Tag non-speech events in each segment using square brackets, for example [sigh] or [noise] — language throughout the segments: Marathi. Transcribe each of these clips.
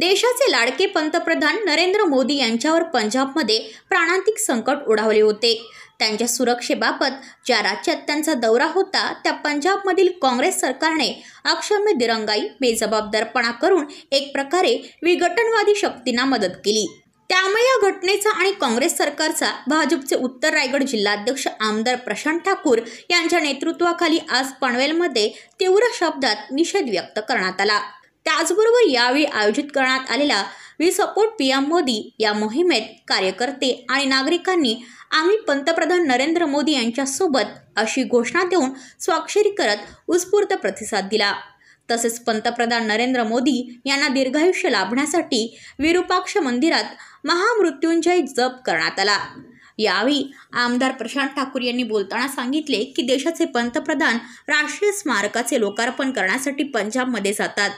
देशाचे लाडके पंतप्रधान नरेंद्र मोदी यांच्यावर पंजाबमध्ये प्राणांतिक संकट ओढावले होते. त्यांच्या सुरक्षेबाबत ज्या राज्यात त्यांचा दौरा होता त्या पंजाबमधील काँग्रेस सरकारने अक्षम्य दिरंगाई बेजबाबदारपणा करून एक प्रकारे विघटनवादी शक्तींना मदत केली. त्यामुळे या घटनेचा आणि काँग्रेस सरकारचा भाजपचे उत्तर रायगड जिल्हाध्यक्ष आमदार प्रशांत ठाकूर यांच्या नेतृत्वाखाली आज पनवेलमध्ये तीव्र शब्दात निषेध व्यक्त करण्यात आला. त्याचबरोबर यावेळी आयोजित करण्यात आलेला we support P M Modi या मोहिमेत कार्यकर्ते आणि नागरिकांनी आम्ही पंतप्रधान नरेंद्र मोदी यांच्यासोबत अशी घोषणा देऊन स्वाक्षरी करत उत्स्फूर्त प्रतिसाद दिला. तसेच पंतप्रधान नरेंद्र मोदी यांना दीर्घायुष्य लाभण्यासाठी विरूपाक्ष मंदिरात महामृत्युंजय जप करण्यात आला. यावेळी आमदार प्रशांत ठाकूर यांनी बोलताना सांगितले की देशाचे पंतप्रधान राष्ट्रीय स्मारकाचे लोकार्पण करण्यासाठी पंजाबमध्ये जातात.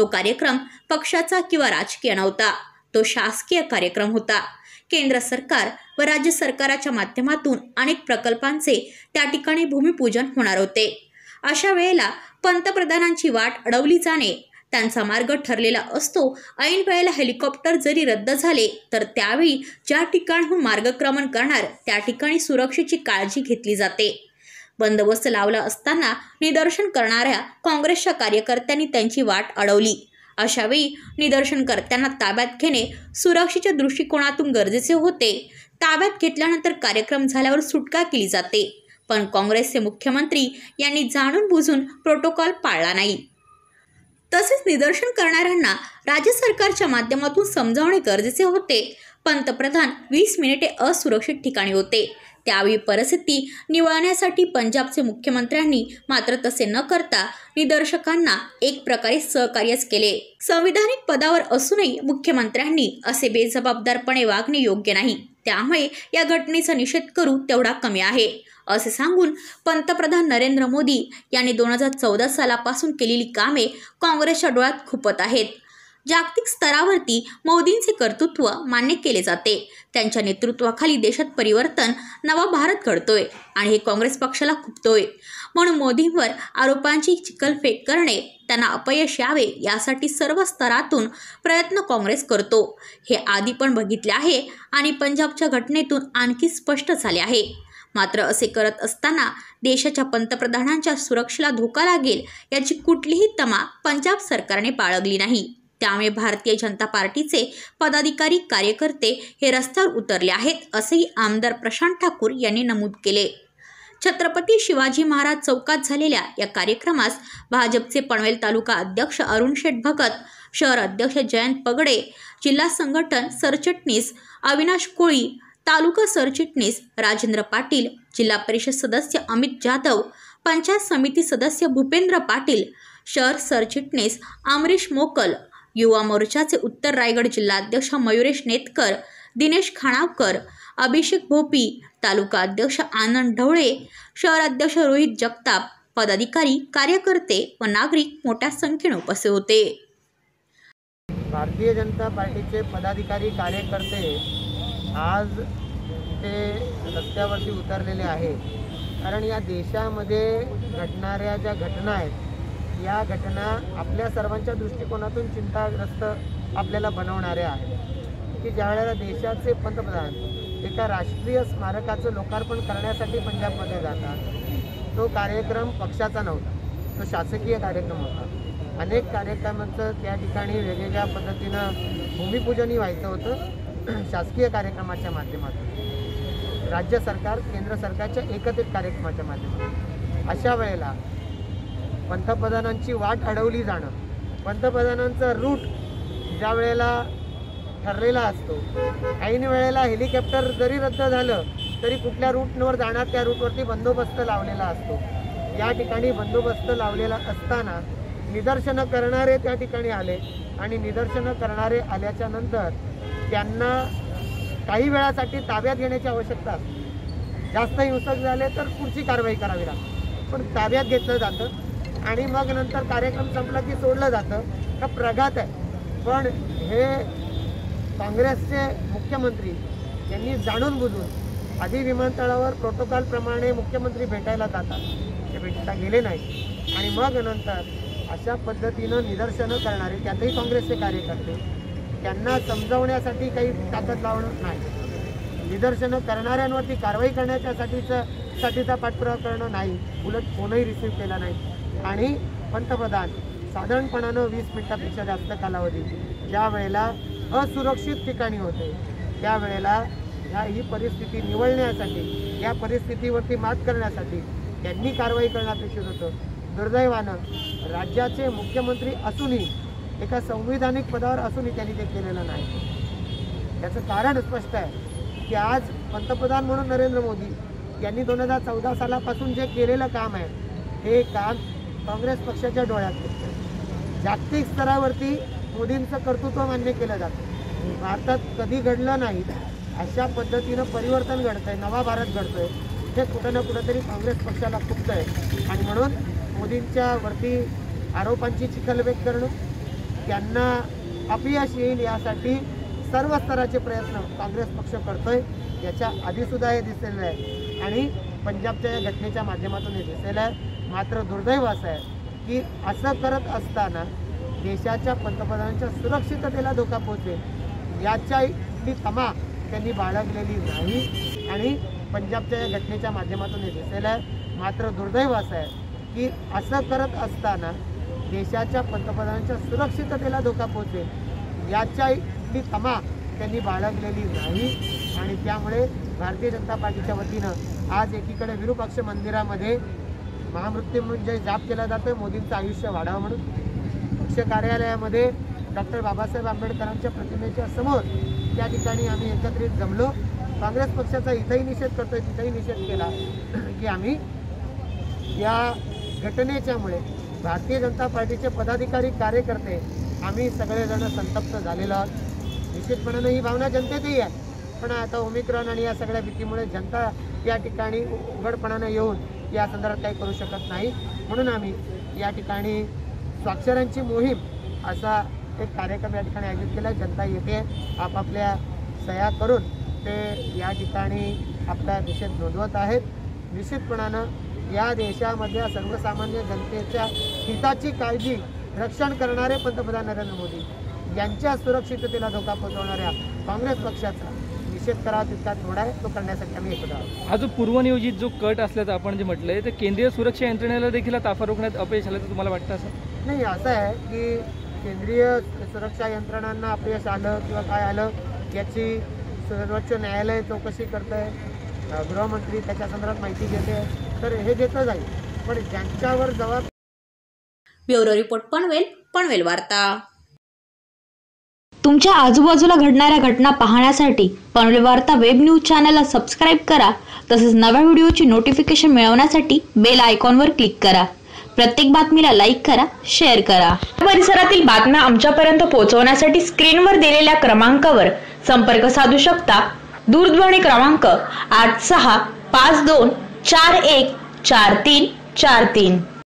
तो कार्यक्रम पक्षाचा किंवा राजकीय नव्हता. तो शासकीय कार्यक्रम होता. केंद्र सरकार व राज्य सरकाराच्या माध्यमातून अनेक प्रकल्पांचे त्या ठिकाणी भूमिपूजन होणार होते. अशा वेळेला पंतप्रधानांची वाट अडवली जाणे त्यांचा मार्ग ठरलेला असतो. ऐन वेळेला हेलिकॉप्टर जरी रद्द झाले तर त्यावेळी ज्या ठिकाणहून मार्गक्रमण करणार त्या ठिकाणी सुरक्षेची काळजी घेतली जाते. बंदोबस्त लावला असताना निदर्शन करणाऱ्या काँग्रेसच्या कार्यकर्त्यांनी त्यांची वाट अडवली. अशावेळी निदर्शनकर्त्यांना ताब्यात घेणे सुरक्षेच्या दृष्टिकोनातून गरजेचे होते. ताब्यात घेतल्यानंतर कार्यक्रम झाल्यावर सुटका केली जाते. पण काँग्रेसचे मुख्यमंत्री यांनी जाणून बुजून प्रोटोकॉल पाळला नाही. तसेच निदर्शन करणाऱ्यांना राज्य सरकारच्या माध्यमातून समजावणे गरजेचे होते. पंतप्रधान वीस मिनिटे असुरक्षित ठिकाणी होते. त्यावेळी परिस्थिती निवळण्यासाठी पंजाबचे मुख्यमंत्र्यांनी मात्र तसे न करता निदर्शकांना एक प्रकारे सहकार्यच केले. संविधानिक पदावर असूनही मुख्यमंत्र्यांनी असे बेजबाबदारपणे वागणे योग्य नाही. त्यामुळे या घटनेचा निषेध करू तेवढा कमी आहे. असे सांगून पंतप्रधान नरेंद्र मोदी यांनी दोन हजार चौदा सालापासून केलेली कामे काँग्रेसच्या डोळ्यात खुपत आहेत. जागतिक स्तरावरती मोदींचे कर्तृत्व मान्य केले जाते. त्यांच्या नेतृत्वाखाली देशात परिवर्तन नवा भारत घडतोय आणि हे काँग्रेस पक्षाला खुपतोय. म्हणून मोदींवर आरोपांची चिखलफेक करणे त्यांना अपयश यावे यासाठी सर्व स्तरातून प्रयत्न काँग्रेस करतो. हे आधी पण बघितले आहे आणि पंजाबच्या घटनेतून आणखी स्पष्ट झाले आहे. मात्र असे करत असताना देशाच्या पंतप्रधानांच्या सुरक्षेला धोका लागेल याची कुठलीही तमा पंजाब सरकारने बाळगली नाही. त्यामुळे भारतीय जनता पार्टीचे पदाधिकारी कार्यकर्ते हे रस्त्यावर उतरले आहेत असेही आमदार प्रशांत ठाकूर यांनी नमूद केले. छत्रपती शिवाजी महाराज चौकात झालेल्या या कार्यक्रमास भाजपचे पनवेल तालुका अध्यक्ष अरुण शेठ भगत शहर अध्यक्ष जयंत पगडे जिल्हा संघटन सरचिटणीस अविनाश कोळी तालुका सरचिटणीस राजेंद्र पाटील जिल्हा परिषद सदस्य अमित जाधव पंचायत समिती सदस्य भूपेंद्र पाटील शहर सरचिटणीस अमरीश मोकल युवा मोर्चाचे उत्तर रायगड जिल्हाध्यक्ष मयुरेश नेतकर दिनेश खाणावकर अभिषेक भोपी तालुका अध्यक्ष आनंद ढवळे शहर अध्यक्ष रोहित जगताप पदाधिकारी कार्यकर्ते व नागरिक मोठ्या संख्येने उपस्थित होते. भारतीय जनता पार्टीचे पदाधिकारी कार्यकर्ते आज ते रस्त्यावरती उतरलेले आहेत. कारण या देशामध्ये घडणाऱ्या ज्या घटना आहेत या घटना आपल्या सर्वांच्या दृष्टिकोनातून चिंताग्रस्त आपल्याला बनवणाऱ्या आहेत. की ज्यावेळेला देशाचे पंतप्रधान एका राष्ट्रीय स्मारकाचं लोकार्पण करण्यासाठी पंजाबमध्ये जातात तो कार्यक्रम पक्षाचा नव्हता. तो शासकीय कार्यक्रम होता. अनेक कार्यक्रमांचं त्या ठिकाणी वेगवेगळ्या पद्धतीनं भूमिपूजनही व्हायचं होतं [clears throat] शासकीय कार्यक्रमाच्या माध्यमातून. राज्य सरकार केंद्र सरकारच्या एकत्रित कार्यक्रमाच्या माध्यमातून. अशा वेळेला पंतप्रधानांची वाट अडवली जाणं. पंतप्रधानांचा रूट ज्या वेळेला ठरलेला असतो. ऐन वेळेला हेलिकॉप्टर जरी रद्द झालं तरी कुठल्या रूटवर जाणार त्या रूटवरती बंदोबस्त लावलेला असतो. या ठिकाणी बंदोबस्त लावलेला असताना निदर्शनं करणारे त्या ठिकाणी आले आणि निदर्शनं करणारे आल्याच्यानंतर त्यांना काही वेळासाठी ताब्यात घेण्याची आवश्यकता असते. जास्त हिंसक झाले तर पुढची कारवाई करावी लागते. पण ताब्यात घेतलं जातं. आणि मग नंतर कार्यक्रम संपला की सोडलं जातं. हा प्रघात आहे. पण हे काँग्रेसचे मुख्यमंत्री यांनी जाणून बुजून आधी विमानतळावर प्रोटोकॉलप्रमाणे मुख्यमंत्री भेटायला जातात. ते भेटता गेले नाही आणि मग नंतर अशा पद्धतीनं निदर्शनं करणारे त्यातही काँग्रेसचे कार्यकर्ते त्यांना समजवण्यासाठी काही ताकद लावणं नाही. निदर्शनं करणाऱ्यांवरती कारवाई करण्याच्यासाठीचं साठीचा पाठपुरावा करणं नाही. उलट फोनही रिसीव्ह केला नाही. आणि पंतप्रधान साधारणपणानं वीस मिनिटापेक्षा जास्त कालावधी ज्या वेळेला असुरक्षित ठिकाणी होते त्यावेळेला ह्या ही परिस्थिती निवळण्यासाठी या परिस्थितीवरती मात करण्यासाठी त्यांनी कारवाई करणं अपेक्षित होतं. दुर्दैवानं राज्याचे मुख्यमंत्री असूनही एका संविधानिक पदावर असूनही त्यांनी ते केलेलं नाही. याचं कारण स्पष्ट आहे की आज पंतप्रधान म्हणून नरेंद्र मोदी यांनी दोन हजार चौदा सालापासून जे केलेलं काम आहे हे काम काँग्रेस पक्षाच्या डोळ्यात जागतिक स्तरावरती मोदींचं कर्तृत्व मान्य केलं जातं. भारतात कधी घडलं नाही अशा पद्धतीनं परिवर्तन घडतंय नवा भारत घडतोय. हे कुठं ना कुठंतरी काँग्रेस पक्षाला खुपतंय आणि म्हणून मोदींच्या वरती आरोपांची चिखलबेक करणं त्यांना अपयश येईल यासाठी सर्व स्तराचे प्रयत्न काँग्रेस पक्ष करतोय याच्या आधीसुद्धा हे दिसलेलं आहे. आणि पंजाबच्या या घटनेच्या माध्यमातून हे दिसलेलं आहे. मात्र दुर्दैव असं आहे की असं करत असताना देशाच्या पंतप्रधानांच्या सुरक्षिततेला धोका पोहोचेल. याच्या इतकी तमा त्यांनी बाळगलेली नाही. आणि पंजाबच्या या घटनेच्या माध्यमातून हे दिसलेलं आहे. मात्र दुर्दैव असं आहे की असं करत असताना देशाच्या पंतप्रधानांच्या सुरक्षिततेला धोका पोहोचेल. याच्या इतकी तमा त्यांनी बाळगलेली नाही. आणि त्यामुळे भारतीय जनता पार्टीच्या वतीनं आज एकीकडे विरूपाक्ष मंदिरामध्ये महामृत्युंजय जाप केला जातोय मोदींचं आयुष्य वाढावं म्हणून. पक्ष कार्यालयामध्ये डॉक्टर बाबासाहेब आंबेडकरांच्या प्रतिमेच्या समोर त्या ठिकाणी आम्ही एकत्रित जमलो. काँग्रेस पक्षाचा इथंही निषेध करतोय तिथंही निषेध केला की आम्ही या घटनेच्यामुळे भारतीय जनता पार्टीचे पदाधिकारी कार्यकर्ते आम्ही सगळेजण संतप्त झालेलो आहोत. निश्चितपणानं ही भावना जनतेतही आहे. पण आता ओमिक्रॉन आणि या सगळ्या भीतीमुळे जनता या ठिकाणी उघडपणानं येऊन या संदर्भात काही करू शकत नाही. म्हणून आम्ही या ठिकाणी स्वाक्षरांची मोहीम असा एक कार्यक्रम या ठिकाणी आयोजित केला. जनता येते आपापल्या सह्या करून ते या ठिकाणी आपला निषेध नोंदवत आहेत. निश्चितपणानं या देशामधल्या सर्वसामान्य जनतेच्या हिताची काळजी रक्षण करणारे पंतप्रधान नरेंद्र मोदी यांच्या सुरक्षिततेला धोका पोहोचवणाऱ्या काँग्रेस पक्षाचा निषेध करावा तितका थोडा आहे तो करण्यासाठी आम्ही एकत्र आहोत. हा जो पूर्वनियोजित जो कट असल्याचं आपण जे म्हटलंय तर केंद्रीय सुरक्षा यंत्रणेला देखील ताफा रोखण्यात अपयश आलं तर तुम्हाला वाटतं असं? नाही असं आहे की केंद्रीय सुरक्षा यंत्रणांना अपयश आलं किंवा काय आलं याची सर्वोच्च न्यायालय चौकशी करत आहे गृहमंत्री त्याच्या संदर्भात माहिती घेते. तर हे घेतलं जाईल. पण ज्यांच्यावर जबाब ब्युरो रिपोर्ट पनवेल पनवेल वार्ता. तुमच्या आजूबाजूला घडणाऱ्या घटना पाहण्यासाठी पनवेल वार्ता वेब न्यूज चॅनलला सबस्क्राईब करा. तसेच नव्या व्हिडिओची नोटिफिकेशन मिळवण्यासाठी बेल आयकॉनवर क्लिक करा. प्रत्येक बातमीला लाईक करा शेअर करा. परिसरातील बातम्या आमच्यापर्यंत पोहोचवण्यासाठी स्क्रीनवर दिलेल्या क्रमांकावर संपर्क साधू शकता. दूरध्वनी क्रमांक आठ सहा पाच दोन चार एक चार तीन चार तीन.